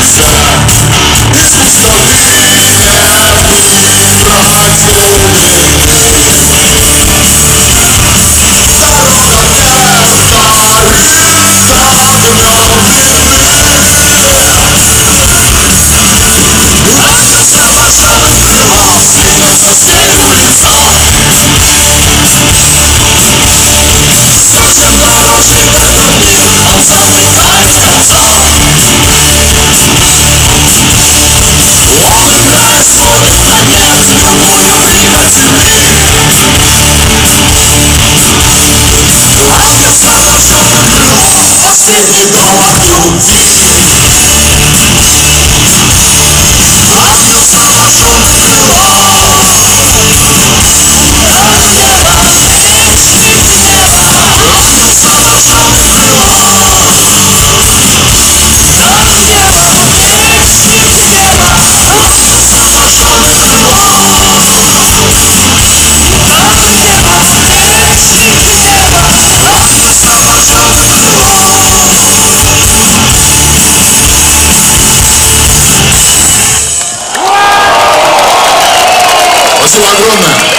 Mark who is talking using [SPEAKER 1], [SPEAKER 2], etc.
[SPEAKER 1] sucks. This is This you know I do. Yeah. Sua Roma.